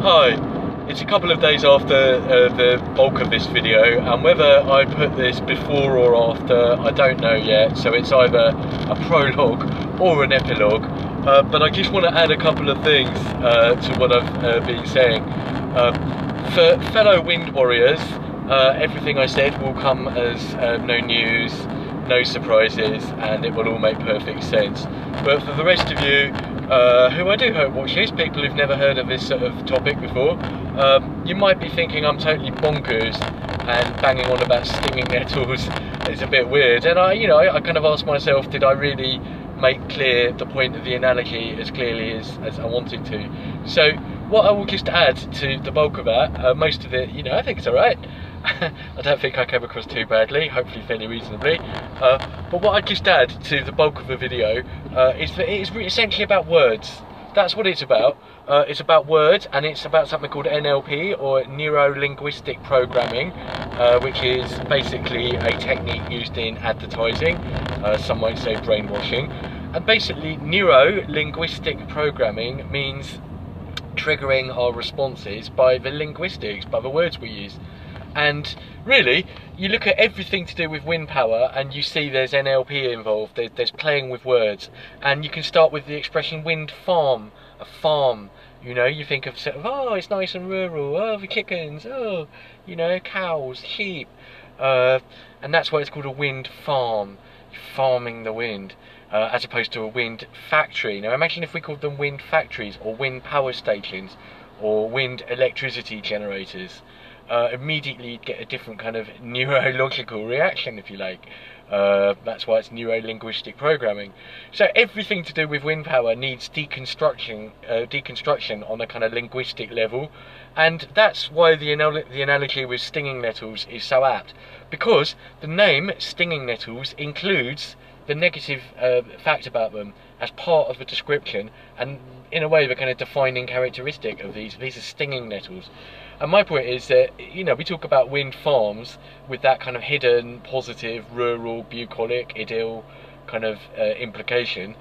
Hi, it's a couple of days after uh, the bulk of this video and whether I put this before or after I don't know yet so it's either a prologue or an epilogue uh, but I just want to add a couple of things uh, to what I've uh, been saying. Um, for fellow wind warriors uh, everything I said will come as uh, no news, no surprises and it will all make perfect sense. But for the rest of you uh, who I do hope watch this, people who've never heard of this sort of topic before, um, you might be thinking I'm totally bonkers and banging on about stinging nettles is a bit weird. And I, you know, I, I kind of asked myself, did I really make clear the point of the analogy as clearly as, as I wanted to? So what I will just add to the bulk of that, uh, most of it, you know, I think it's alright. I don't think I came across too badly, hopefully fairly reasonably. Uh, but what I'd just add to the bulk of the video uh, is that it is essentially about words. That's what it's about. Uh, it's about words and it's about something called NLP or Neuro Linguistic Programming, uh, which is basically a technique used in advertising. Uh, some might say brainwashing. And basically, neuro linguistic programming means triggering our responses by the linguistics, by the words we use. And really, you look at everything to do with wind power and you see there's NLP involved, there, there's playing with words. And you can start with the expression wind farm, a farm. You know, you think of sort of, oh, it's nice and rural, oh, the chickens, oh, you know, cows, sheep. Uh, and that's why it's called a wind farm, farming the wind. Uh, as opposed to a wind factory. Now imagine if we called them wind factories or wind power stations or wind electricity generators uh, immediately get a different kind of neurological reaction, if you like. Uh, that's why it's neuro-linguistic programming. So everything to do with wind power needs deconstruction, uh, deconstruction on a kind of linguistic level, and that's why the, anal the analogy with stinging nettles is so apt, because the name stinging nettles includes the negative uh, fact about them as part of the description, and in a way the kind of defining characteristic of these. These are stinging nettles. And my point is that, you know, we talk about wind farms with that kind of hidden, positive, rural, bucolic, idyll kind of uh, implication.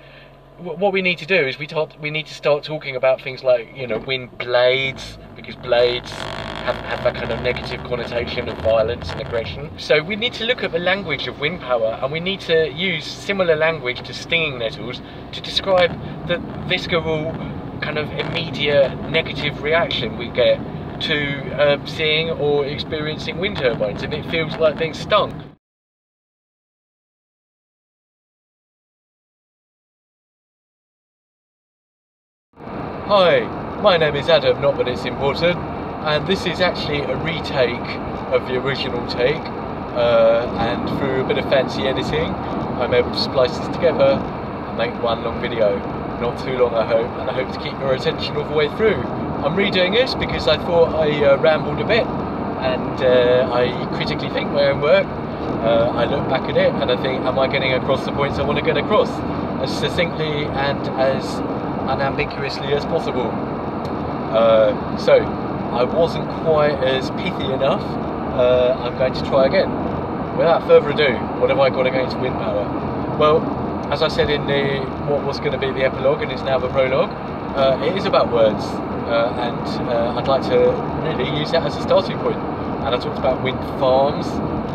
what we need to do is we talk, we need to start talking about things like, you know, wind blades, because blades have, have that kind of negative connotation of violence and aggression. So we need to look at the language of wind power and we need to use similar language to stinging nettles to describe the visceral kind of immediate negative reaction we get to uh, seeing or experiencing wind turbines and it feels like being stung. Hi, my name is Adam, not that it's important, and this is actually a retake of the original take, uh, and through a bit of fancy editing, I'm able to splice this together and make one long video. Not too long I hope, and I hope to keep your attention all the way through. I'm redoing this because I thought I uh, rambled a bit and uh, I critically think my own work. Uh, I look back at it and I think, am I getting across the points I want to get across as succinctly and as unambiguously as possible? Uh, so, I wasn't quite as pithy enough. Uh, I'm going to try again. Without further ado, what have I got against wind power? Well, as I said in the what was going to be the epilogue and is now the prologue, uh, it is about words and uh, I'd like to really use that as a starting point. And I talked about wind farms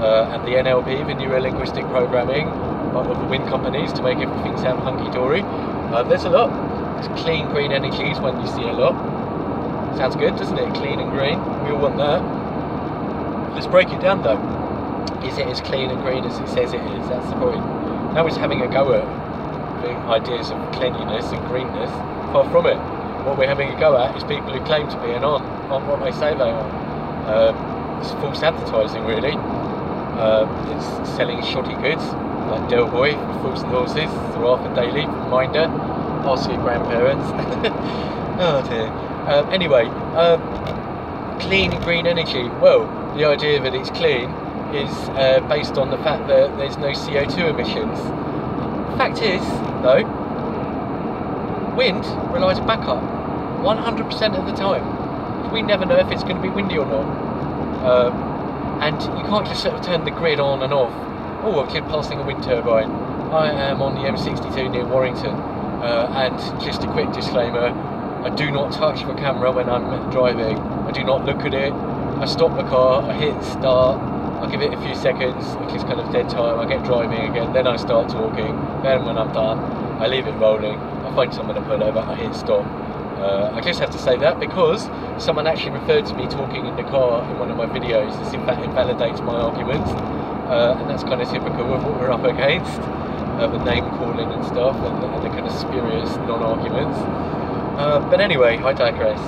uh, and the NLP, the Neuro Linguistic Programming of the wind companies to make everything sound hunky-dory. Uh, there's a lot. There's clean green energies when you see a lot. Sounds good, doesn't it? Clean and green. We all want that. Let's break it down though. Is it as clean and green as it says it is? That's the point. Now we're having a go at the ideas of cleanliness and greenness. Far from it what we're having a go at is people who claim to be and aren't, aren't what they say they are. Uh, it's false advertising, really. Uh, it's selling shoddy goods like Del Boy, Fools and Horses, the Arthur Daley, Minder, ask your grandparents. oh dear. Uh, anyway, um, clean green energy. Well, the idea that it's clean is uh, based on the fact that there's no CO2 emissions. Fact is, though, wind relies on backup 100% of the time. We never know if it's going to be windy or not. Um, and you can't just sort of turn the grid on and off. Oh, kid passing a wind turbine. I am on the M62 near Warrington. Uh, and just a quick disclaimer, I do not touch the camera when I'm driving. I do not look at it. I stop the car, I hit start, I give it a few seconds, is kind of dead time, I get driving again, then I start talking, then when I'm done, I leave it rolling, I find someone to pull over, I hit stop. Uh, I just have to say that because someone actually referred to me talking in the car in one of my videos. This in fact invalidates my argument, uh, and that's kind of typical of what we're up against, uh, the name calling and stuff, and, and the kind of spurious non-arguments. Uh, but anyway, I digress.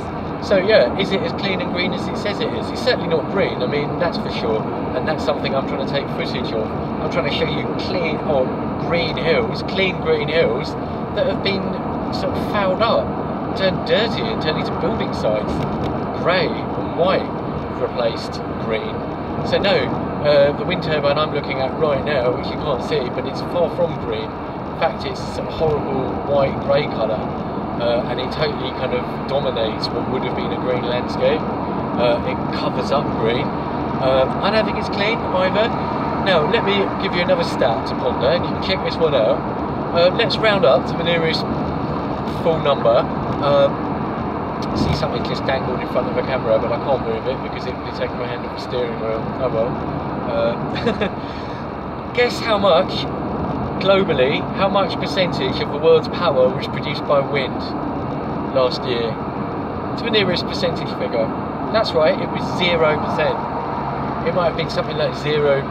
So yeah, is it as clean and green as it says it is? It's certainly not green, I mean, that's for sure. And that's something I'm trying to take footage of. I'm trying to show you clean or green hills, clean green hills that have been sort of fouled up, turned dirty and turned into building sites. Grey and white replaced green. So no, uh, the wind turbine I'm looking at right now, which you can't see, but it's far from green. In fact, it's a horrible white grey colour uh, and it totally kind of dominates what would have been a green landscape. Uh, it covers up green. Um, I don't think it's clean either. Now, let me give you another stat to ponder, and you can check this one out. Uh, let's round up to the nearest full number. Um, see something just dangled in front of the camera, but I can't move it because it would be taking my hand off the steering wheel. Oh well. Uh, guess how much globally, how much percentage of the world's power was produced by wind last year? To the nearest percentage figure. That's right, it was 0%. It might have been something like 0.3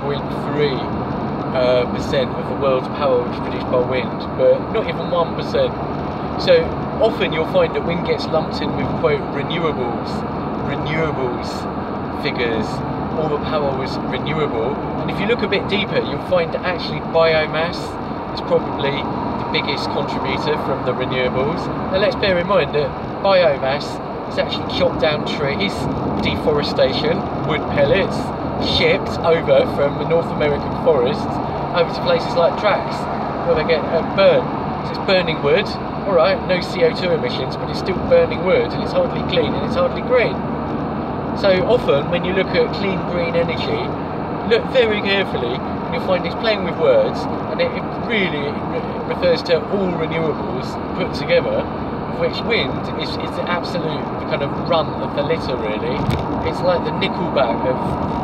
uh, percent of the world's power was produced by wind, but not even 1%. So often you'll find that wind gets lumped in with, quote, renewables, renewables figures all the power was renewable. And if you look a bit deeper, you'll find that actually biomass is probably the biggest contributor from the renewables. Now let's bear in mind that biomass is actually chopped down trees, deforestation, wood pellets, shipped over from the North American forests over to places like Drax, where they get uh, burned. So it's burning wood, alright, no CO2 emissions, but it's still burning wood and it's hardly clean and it's hardly green. So often when you look at clean green energy, look very carefully and you'll find it's playing with words and it, it really refers to all renewables put together which wind is, is the absolute kind of run of the litter really. It's like the nickelback of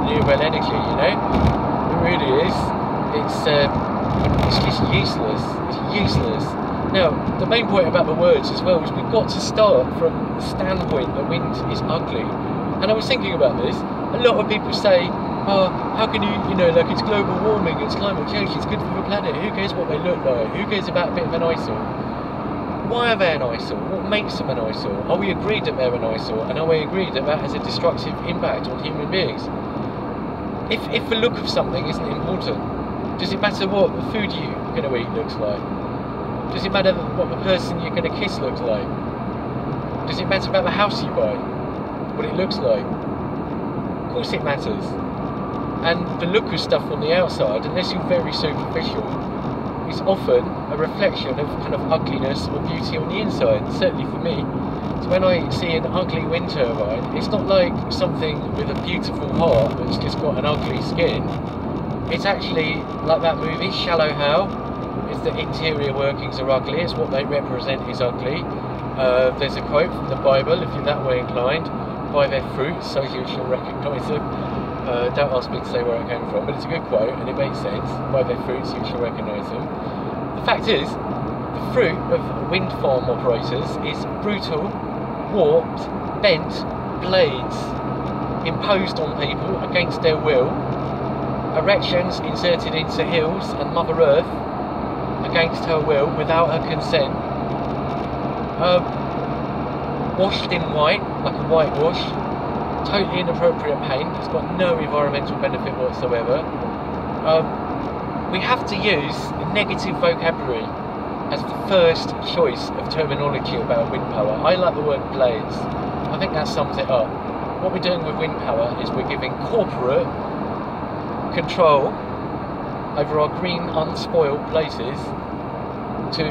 renewable energy, you know? It really is. It's uh, it's just useless. It's useless. Now, the main point about the words as well is we've got to start from the standpoint that wind is ugly and I was thinking about this. A lot of people say, oh, how can you, you know, like it's global warming, it's climate change, it's good for the planet. Who cares what they look like? Who cares about a bit of an eyesore? Why are they an eyesore? What makes them an eyesore? Are we agreed that they're an eyesore? And are we agreed that that has a destructive impact on human beings? If, if the look of something isn't important, does it matter what the food you're going to eat looks like? Does it matter what the person you're going to kiss looks like? Does it matter about the house you buy? what it looks like. Of course it matters. And the look of stuff on the outside, unless you're very superficial, is often a reflection of kind of ugliness or beauty on the inside, certainly for me. So when I see an ugly wind turbine, it's not like something with a beautiful heart that's just got an ugly skin. It's actually like that movie, Shallow Hal. It's the interior workings are ugly, it's what they represent is ugly. Uh, there's a quote from the Bible, if you're that way inclined by their fruits, so you shall recognise them. Uh, don't ask me to say where it came from, but it's a good quote and it makes sense. By their fruits you shall recognise them. The fact is, the fruit of wind farm operators is brutal, warped, bent blades imposed on people against their will, erections inserted into hills and Mother Earth against her will without her consent. Um, washed in white, like a whitewash. Totally inappropriate paint. It's got no environmental benefit whatsoever. Um, we have to use negative vocabulary as the first choice of terminology about wind power. I like the word blades. I think that sums it up. What we're doing with wind power is we're giving corporate control over our green unspoiled places to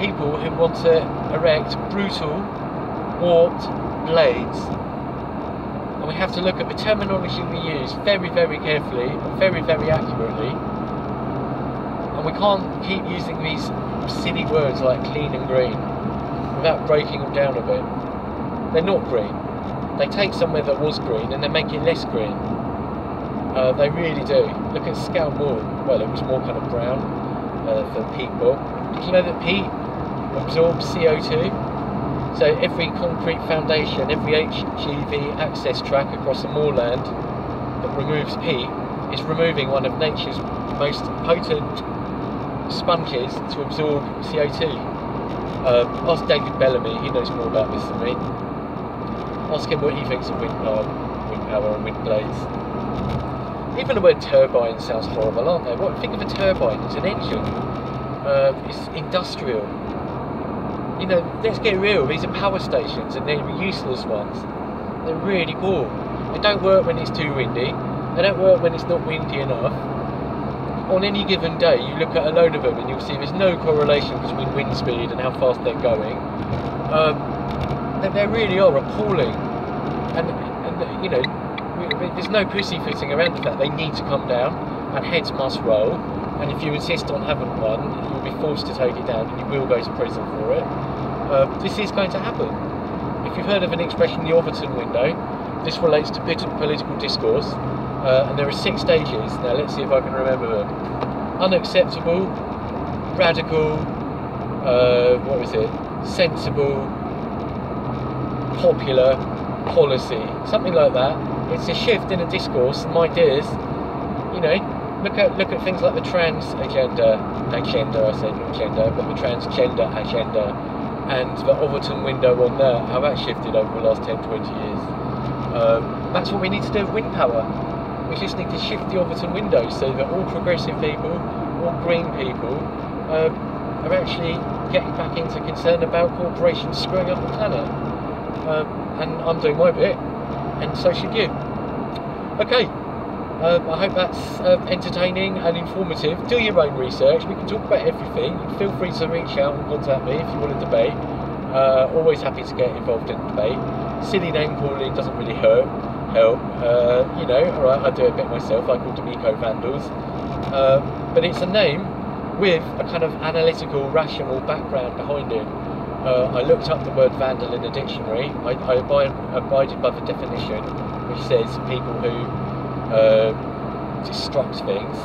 people who want to erect brutal warped blades. We have to look at the terminology we use very, very carefully and very, very accurately. And we can't keep using these silly words like clean and green. without breaking them down a bit. They're not green. They take somewhere that was green and they make it less green. Uh, they really do. Look at Scout Moor. Well, it was more kind of brown uh, for peat bog. Did you know that peat absorbs CO2? So every concrete foundation, every HGV access track across the moorland that removes peat is removing one of nature's most potent sponges to absorb CO2. Um, ask David Bellamy, he knows more about this than me. Ask him what he thinks of wind power, wind power and wind blades. Even the word turbine sounds horrible, aren't they? What, think of a turbine, it's an engine. Uh, it's industrial. You know, let's get real, these are power stations and they're useless ones. They're really poor. They don't work when it's too windy, they don't work when it's not windy enough. On any given day, you look at a load of them and you'll see there's no correlation between wind speed and how fast they're going. Um, they, they really are appalling. And, and you know, there's no pussyfooting around the fact they need to come down and heads must roll. And if you insist on having one, you'll be forced to take it down and you will go to prison for it. Uh, this is going to happen. If you've heard of an expression, the Overton window, this relates to political discourse, uh, and there are six stages. Now let's see if I can remember them. Unacceptable, radical, uh, what was it? Sensible, popular policy, something like that. It's a shift in a discourse and ideas. You know, look at look at things like the trans agenda, agenda. I said agenda, but the transgender agenda, and the Overton window on there. How that shifted over the last 10, 20 years. Um, that's what we need to do with wind power. We just need to shift the Overton window so that all progressive people, all green people, uh, are actually getting back into concern about corporations screwing up the planet um, and I'm doing my bit, and so should you. Okay, um, I hope that's uh, entertaining and informative. Do your own research. We can talk about everything. Feel free to reach out and contact me if you want to debate. Uh, always happy to get involved in debate. Silly name calling doesn't really hurt. Help, uh, you know. All right, I do it a bit myself. I call eco vandals, um, but it's a name with a kind of analytical, rational background behind it. Uh, I looked up the word vandal in a dictionary. I, I abide, abided by the definition, which says people who destruct things.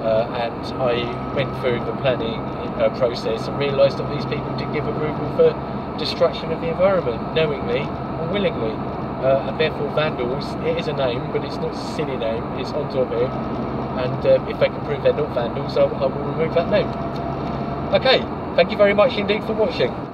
Uh, and I went through the planning uh, process and realised that these people did give approval for destruction of the environment, knowingly or willingly. Uh, and therefore, vandals, it is a name, but it's not a silly name, it's on top it. And uh, if they can prove they're not vandals, I, I will remove that name. Okay, thank you very much indeed for watching.